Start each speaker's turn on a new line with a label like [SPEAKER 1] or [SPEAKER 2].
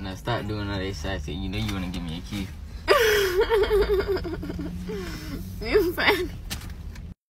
[SPEAKER 1] Now stop doing all that side shit. You know you wanna give me a key.
[SPEAKER 2] You funny.